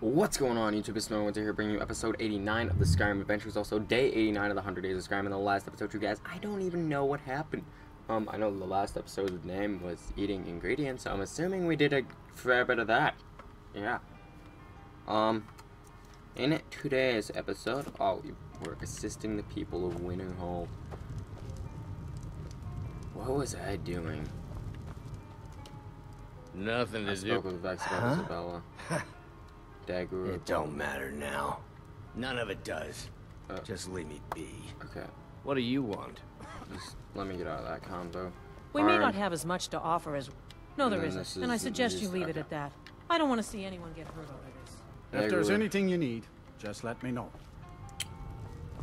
What's going on YouTube? It's Snow Winter here bringing you episode 89 of the Skyrim Adventures, also day 89 of the 100 Days of Skyrim. In the last episode, you guys, I don't even know what happened. Um, I know the last episode's name was Eating Ingredients, so I'm assuming we did a fair bit of that. Yeah. Um, in today's episode, oh, we're assisting the people of Winterhold. What was I doing? Nothing I to spoke do. with Vex about Huh? Isabella. Dagger. It don't matter now. None of it does. Uh. Just leave me be. Okay, What do you want? just let me get out of that convo. We may not have as much to offer as... No, And there then isn't. And I is- suggest you this- leave it at that. I don't want to see anyone get hurt over this. Dagger If there's anything you need, just let me know.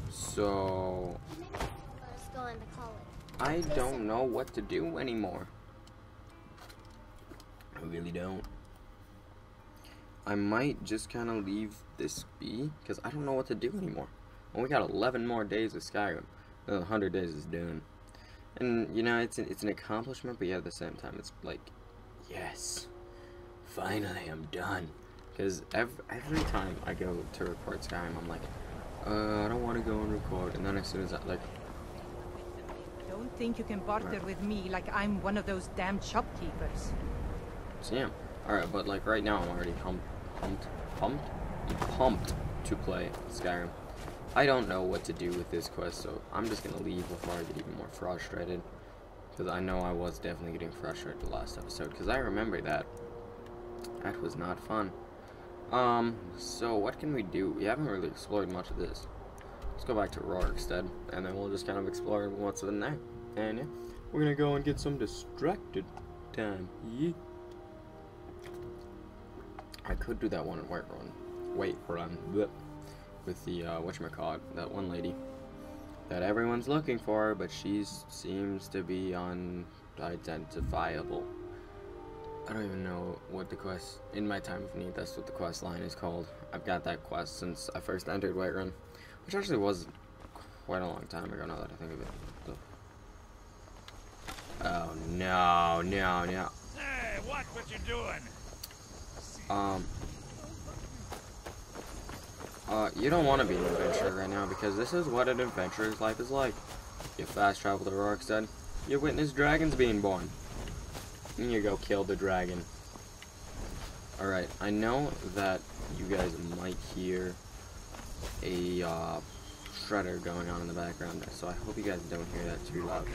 So Let's go into college. I don't know what to do anymore. I really don't. I might just kind of leave this be because I don't know what to do anymore. And we got 11 more days of Skyrim. Then 100 days is done. And you know, it's an, it's an accomplishment, but yeah, at the same time, it's like, yes, finally I'm done. Because every, every time I go to record Skyrim, I'm like, uh, I don't want to go and record. And then as soon as I like, Don't think you can barter with me like I'm one of those damn shopkeepers. So yeah. Alright, but like right now I'm already pumped, pumped, pumped, pumped to play Skyrim. I don't know what to do with this quest, so I'm just gonna leave before I get even more frustrated. Because I know I was definitely getting frustrated the last episode, because I remember that. That was not fun. Um, so what can we do? We haven't really explored much of this. Let's go back to Rorikstead, and then we'll just kind of explore what's in there. And yeah, we're gonna go and get some distracted time. Yeah. I could do that one in Whiterun. Wait, run. bleh, With the, uh, whatchamacallit, that one lady. That everyone's looking for, but she seems to be unidentifiable. I don't even know what the quest, in my time of need, that's what the quest line is called. I've got that quest since I first entered Whiterun, which actually was quite a long time ago now that I think of it. Oh, no, no, no. Hey, watch what you're doing. Um. Uh, you don't want to be an adventurer right now because this is what an adventurer's life is like. You fast travel to Rorikstead, you witness dragons being born, and you go kill the dragon. Alright, I know that you guys might hear a uh, shredder going on in the background, so I hope you guys don't hear that too loud.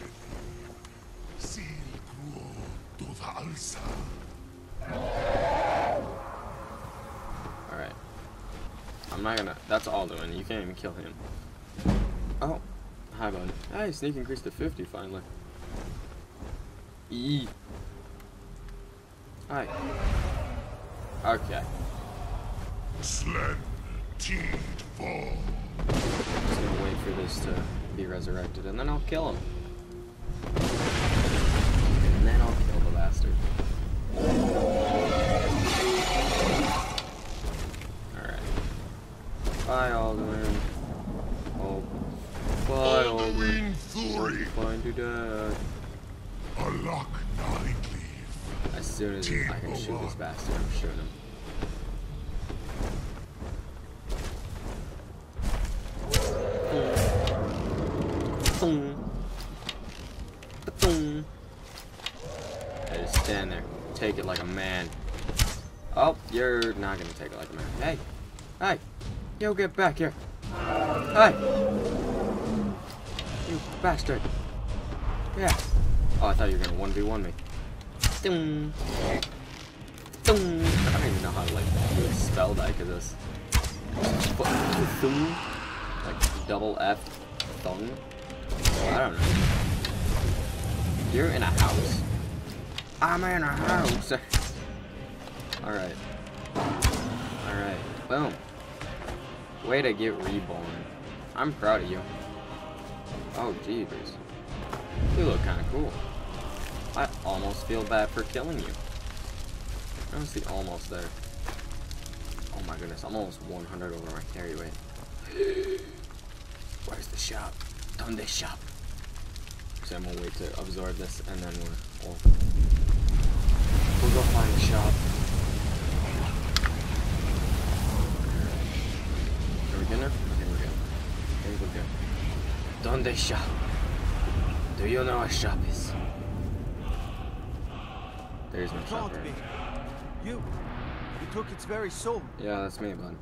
I'm not gonna. That's all doing. You can't even kill him. Oh. Hi, bud. Hey, sneak increased to 50 finally. E. Hi. Okay. Sled teed fall. Just gonna wait for this to be resurrected, and then I'll kill him. And then I'll kill the bastard. Bye, Alderman. Oh. Bye, Alderman. Thuri. Fine to die. A lock. As soon as I can shoot this bastard, I'm shooting him. Hey, just stand there. Take it like a man. Oh, you're not gonna take it like a man. Hey, hey, yo, get back here. Hey, you bastard. Yeah. Oh, I thought you were gonna one v one me. Ding. Ding. I don't even know how to like spell that because this. Thung. Like double F thung. I don't know. You're in a house. I'm in a house. Alright. Alright. Boom. Way to get reborn. I'm proud of you. Oh, jeepers. You look kind of cool. I almost feel bad for killing you. i Honestly, almost there. Oh my goodness, I'm almost 100 over my carry weight. Where's the shop? This shop. So I'm gonna wait to absorb this, and then we're, we'll, we'll go find the shop. Donde shop? Do you know where shop is? There's my shop. Right. You. You took its very soul. Yeah, that's me, bud.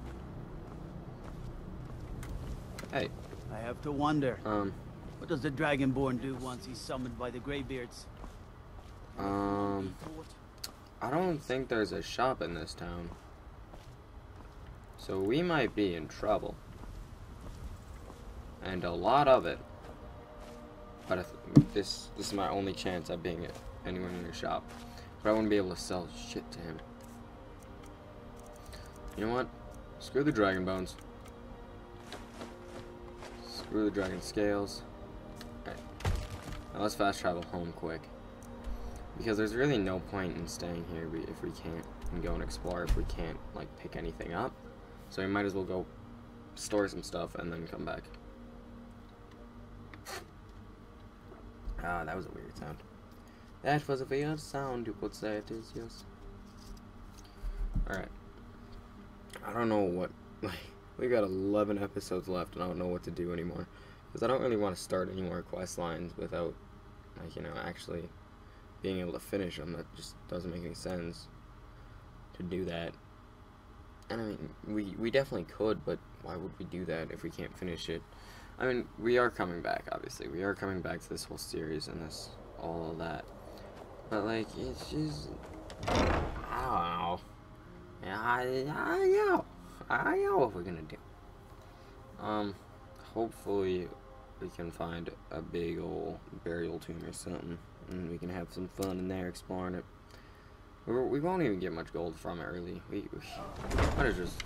Hey, I have to wonder. um, What does the Dragonborn do once he's summoned by the Greybeards? um, I don't think there's a shop in this town. So we might be in trouble. And a lot of it. But this this is my only chance at being anyone in your shop. But I wouldn't be able to sell shit to him. You know what? Screw the dragon bones. Screw the dragon scales. Alright. Now let's fast travel home quick. Because there's really no point in staying here if we can't and go and explore if we can't like pick anything up. So we might as well go store some stuff and then come back. Ah, that was a weird sound. That was a weird sound, you could say it is, yes. Alright. I don't know what, like, we got 11 episodes left and I don't know what to do anymore. Because I don't really want to start any more quest lines without, like, you know, actually being able to finish them. That just doesn't make any sense to do that. And I mean, we, we definitely could, but why would we do that if we can't finish it? I mean, we are coming back, obviously. We are coming back to this whole series and this, all of that. But, like, it's just, I don't know. I, I know. I know what we're gonna do. Um, hopefully we can find a big old burial tomb or something, and we can have some fun in there exploring it. We're, we won't even get much gold from it, really. We, we might as just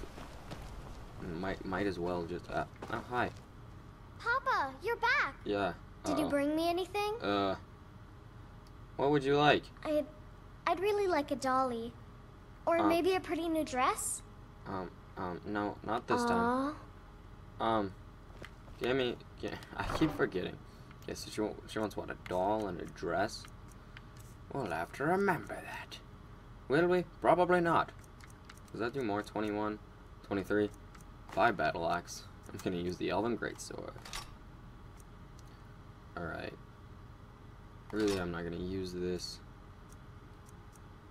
might might as well just. Uh, oh, hi. You're back. Yeah. Did you uh-oh. bring me anything? Uh. What would you like? I'd, I'd really like a dolly. Or Uh, maybe a pretty new dress. Um. Um. No, not this time. Aw. Um, give me. Yeah, I keep forgetting. Yes, she, she wants what? A doll and a dress? We'll have to remember that. Will we? Probably not. Does that do more? 21? 23? Five battle axe. I'm gonna use the Elven Greatsword. Alright. Really, I'm not gonna use this.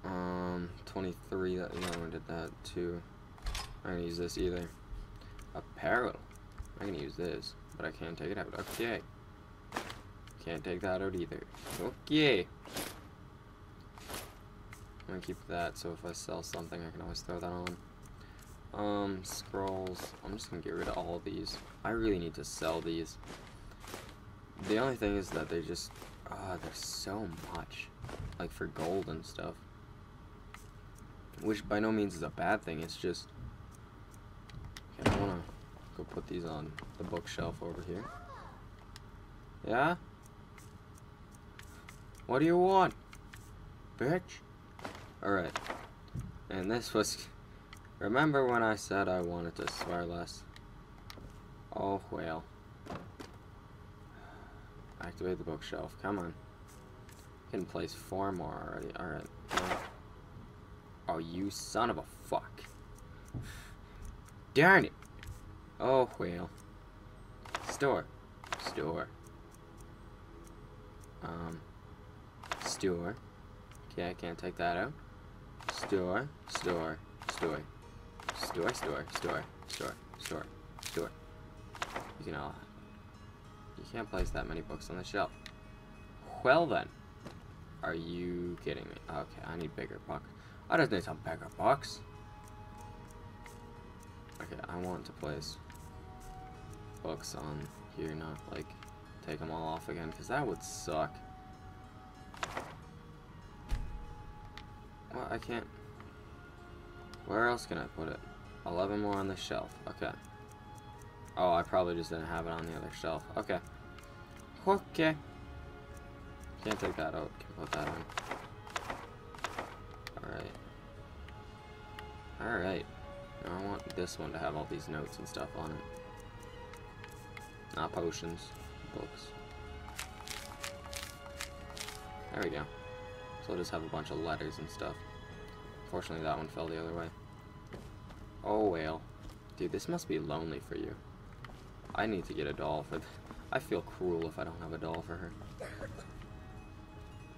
Um, 23, that, yeah, I did that too. I'm not gonna use this either. Apparel. I can use this, but I can't take it out. Okay. Can't take that out either. Okay. I'm gonna keep that, so if I sell something, I can always throw that on. Um, scrolls. I'm just gonna get rid of all of these. I really need to sell these. The only thing is that they just, ah, there's so much. Like for gold and stuff. Which by no means is a bad thing, it's just, Okay, I wanna go put these on the bookshelf over here. Yeah? What do you want? Bitch? Alright. And this was... Remember when I said I wanted to swear less? Oh, well. Activate the bookshelf. Come on. Can place four more already. Alright. Oh, you son of a fuck. Darn it. Oh, well. Store. Store. Um. Store. Okay, I can't take that out. Store. Store. Store. Store, store, store, store, store, store. You can all... You can't place that many books on the shelf. Well then. Are you kidding me? Okay, I need bigger books. I just need some bigger books. Okay, I want to place books on here, not like take them all off again, because that would suck. Well, I can't. Where else can I put it? 11 more on the shelf. Okay. Oh, I probably just didn't have it on the other shelf. Okay. Okay. Can't take that out. Can put that on. Alright. Alright. I want this one to have all these notes and stuff on it. Not potions. Books. There we go. So I'll just have a bunch of letters and stuff. Fortunately, that one fell the other way. Oh, well. Dude, this must be lonely for you. I need to get a doll for... Th I feel cruel if I don't have a doll for her.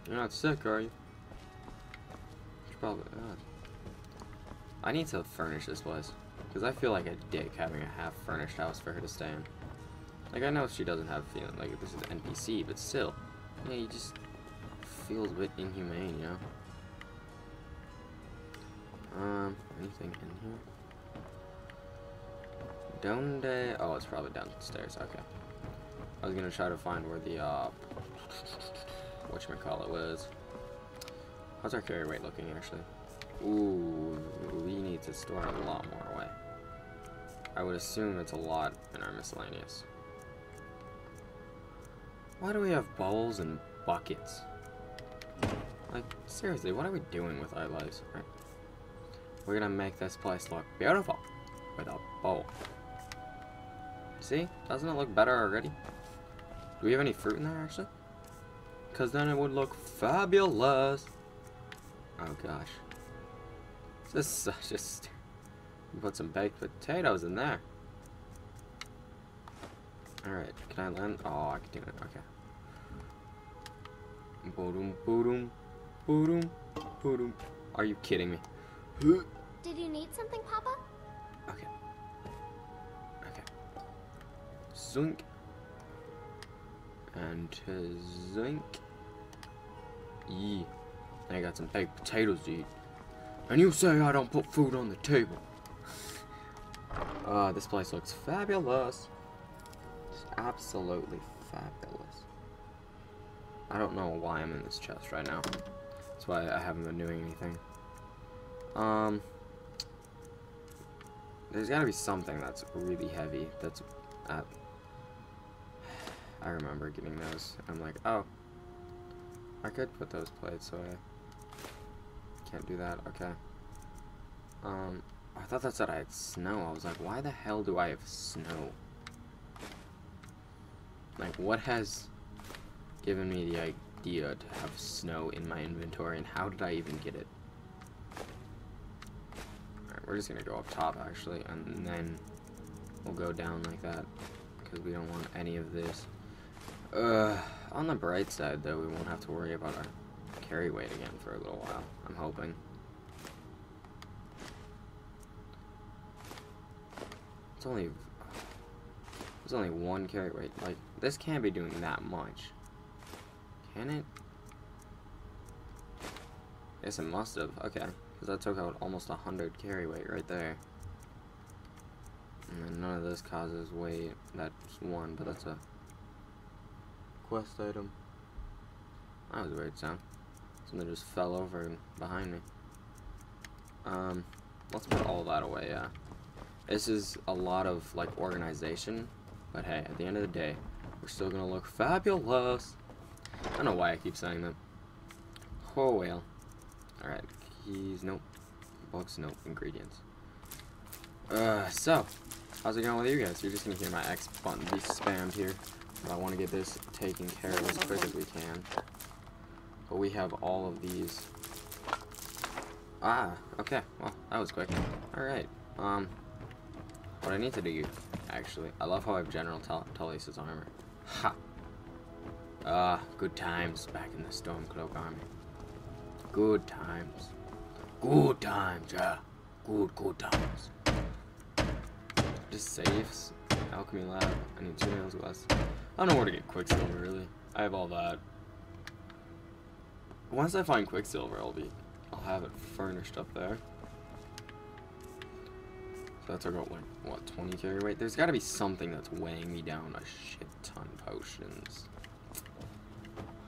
You're not sick, are you? She's probably. Uh, I need to furnish this place. Because I feel like a dick having a half furnished house for her to stay in. Like, I know she doesn't have feeling like this is NPC, but still. Yeah, you just feels a bit inhumane, you know? Um, anything in here? Donde? Oh, it's probably downstairs. Okay. I was gonna try to find where the, uh, whatchamacallit was. How's our carry weight looking, actually? Ooh, we need to store a lot more away. I would assume it's a lot in our miscellaneous. Why do we have bowls and buckets? Like, seriously, what are we doing with our lives? Right. We're gonna make this place look beautiful with a bowl. See? Doesn't it look better already? Do we have any fruit in there, actually? Because then it would look fabulous. Oh, gosh. This is such a... St put some baked potatoes in there. Alright, can I land? Oh, I can do it. Okay. Boom, boom, boom, boom. Are you kidding me? Did you need something, Papa? Okay. Okay. Zunk. And zink. Yee. I got some baked potatoes to eat. And you say I don't put food on the table. Ah, uh, this place looks fabulous. Just absolutely fabulous. I don't know why I'm in this chest right now. That's why I haven't been doing anything. Um, there's gotta be something that's really heavy that's at... I remember getting those. I'm like, oh, I could put those plates away. Can't do that, okay. Um, I thought that said I had snow. I was like, why the hell do I have snow? Like, what has given me the idea to have snow in my inventory, and how did I even get it? Alright, we're just gonna go up top, actually, and then we'll go down like that, because we don't want any of this. Uh, on the bright side, though, we won't have to worry about our carry weight again for a little while, I'm hoping. It's only... There's only one carry weight. Like, this can't be doing that much. Can it? Yes, it must have. Okay. Because that took out almost 100 carry weight right there. And none of this causes weight. That's one, but that's a quest item. That was a weird sound. Something just fell over behind me. Um, let's put all that away, yeah. This is a lot of, like, organization. But hey, at the end of the day, we're still gonna look fabulous. I don't know why I keep saying that. Oh, well. Alright, keys, nope. Books, nope. Ingredients. Uh, so, how's it going with you guys? You're just gonna hear my X button be spammed here. But I want to get this taken care of as quick as we can. But we have all of these. Ah, okay. Well, that was quick. Alright. Um, what I need to do, actually, I love how I have General Tullius's armor. Ha! Ah, good times back in the Stormcloak army. Good times. Good times, yeah. Good, good times. Just safes. Alchemy lab. I need two nails less. I don't know where to get Quicksilver, really. I have all that. Once I find Quicksilver, I'll be... I'll have it furnished up there. So that's about, like, what, 20 carry weight? There's gotta be something that's weighing me down a shit ton potions.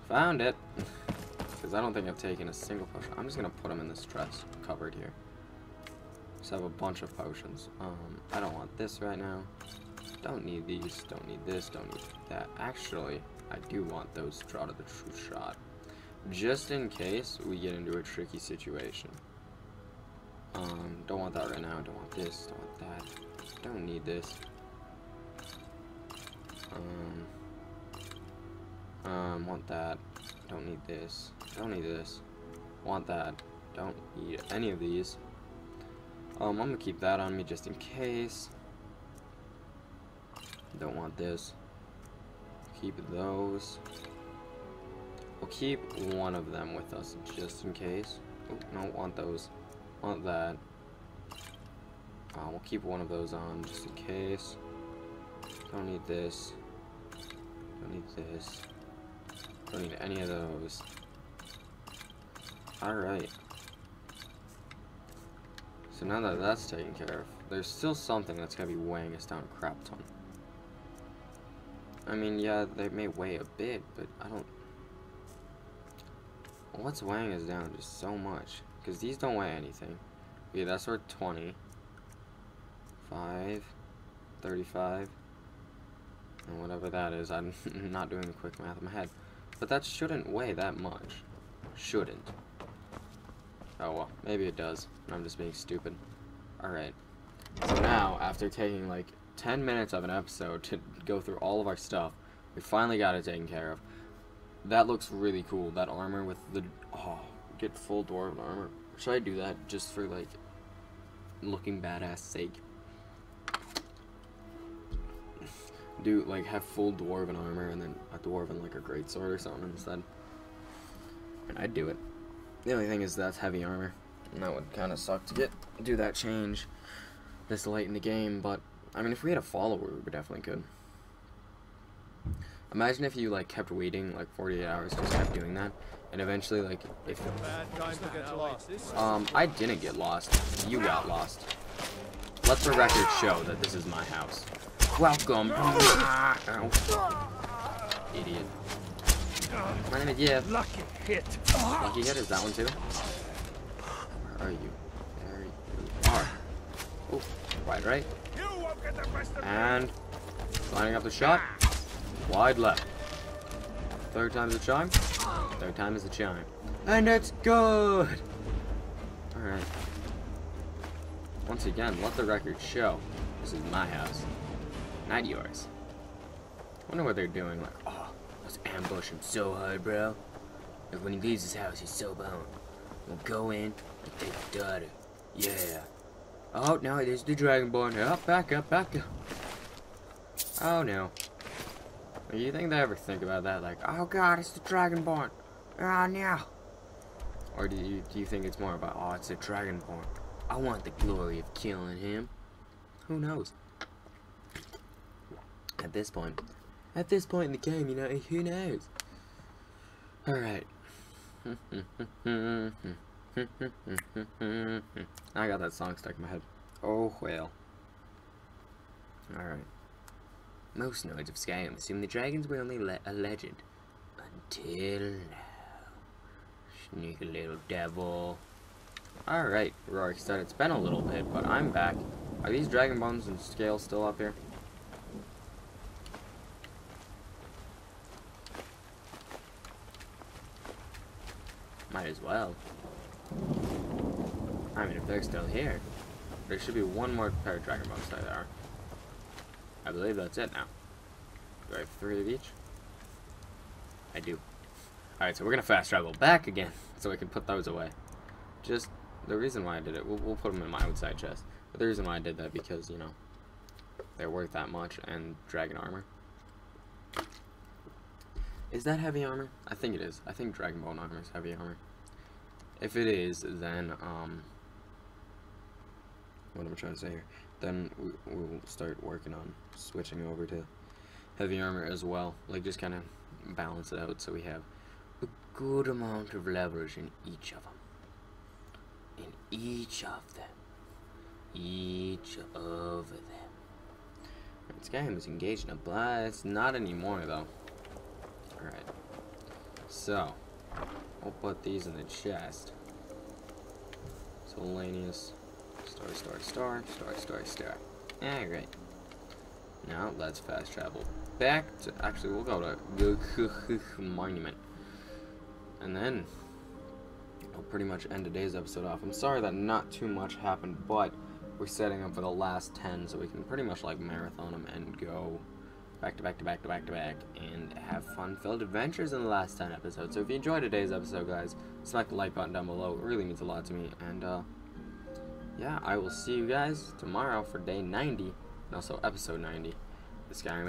Found it. Because I don't think I've taken a single potion. I'm just to put them in this chest cupboard here. Just have a bunch of potions. Um, I don't want this right now. Don't need these. Don't need this. Don't need that. Actually, I do want those draw to the True Shot. Just in case we get into a tricky situation. Um, don't want that right now. Don't want this. Don't want that. Don't need this. Um... Um, want that. Don't need this. Don't need this. Want that. Don't need any of these. Um, I'm gonna keep that on me just in case. Don't want this. Keep those. We'll keep one of them with us just in case. Don't want those. Want that. Uh, we'll keep one of those on just in case. Don't need this. Don't need this. Don't need any of those. Alright. So now that that's taken care of, there's still something that's gonna be weighing us down a crap ton. I mean, yeah, they may weigh a bit, but I don't... What's weighing us down just so much? Because these don't weigh anything. Yeah, that's worth 20. 5. 35. And whatever that is, I'm not doing the quick math in my head. But that shouldn't weigh that much. Shouldn't. Oh well, maybe it does. I'm just being stupid. Alright. So now, after taking like 10 minutes of an episode to go through all of our stuff, we finally got it taken care of. That looks really cool. That armor with the... Oh, get full dwarven armor. Should I do that just for like looking badass sake? Do like have full dwarven armor and then a dwarven like a great sword or something instead. And I'd do it. The only thing is that's heavy armor. And that would kind of suck to get do that change this late in the game, but I mean if we had a follower we definitely could. Imagine if you like kept waiting like 48 hours, just kept doing that, and eventually like if um I didn't get lost, you got lost. Let the record show that this is my house. Welcome. Idiot. My name is Jeff. Lucky hit. Lucky hit is that one too? Where are you? There you are. Oh, wide right. And lining up the shot. Wide left. Third time's the chime. Third time is the chime. And it's good! Alright. Once again, let the record show. This is my house. Not yours. wonder what they're doing. Like, oh, let's ambush him so hard, bro. Like when he leaves his house, he's so boned. We'll go in and take the daughter. Yeah. Oh, no, there's the Dragonborn. Up, back up, back up. Oh, no. You think they ever think about that? Like, oh god, it's the Dragonborn. Oh no. Or do you do you think it's more about, oh, it's the Dragonborn. I want the glory of killing him. Who knows? At this point, at this point in the game, you know, who knows? All right. I got that song stuck in my head. Oh well. All right. Most Knights of Skyrim assume the dragons were only le a legend. Until now. Sneaky little devil. Alright, Rorikstead it's been a little bit, but I'm back. Are these dragon bones and scales still up here? Might as well. I mean, if they're still here, there should be one more pair of dragon bones there. Are. I believe that's it now. Do I have three of each? I do. Alright, so we're going to fast travel back again so we can put those away. Just the reason why I did it, we'll, we'll put them in my outside chest. But the reason why I did that because, you know, they're worth that much and dragon armor. Is that heavy armor? I think it is. I think dragon bone armor is heavy armor. If it is, then, um, what I'm trying to say here? Then we, we'll start working on switching over to heavy armor as well. Like, just kind of balance it out so we have a good amount of leverage in each of them. In each of them. Each of them. This guy is engaged in a blast. Not anymore, though. Alright. So, we'll put these in the chest. Solanius. Star, star, star, star, star, star. Alright. Now, let's fast travel back to... Actually, we'll go to Monument. And then, I'll pretty much end today's episode off. I'm sorry that not too much happened, but we're setting up for the last 10, so we can pretty much, like, marathon them and go back to back to back to back to back and have fun-filled adventures in the last 10 episodes. So if you enjoyed today's episode, guys, smack the like button down below. It really means a lot to me. And, uh, yeah, I will see you guys tomorrow for day 90, and also episode 90, the Skyrim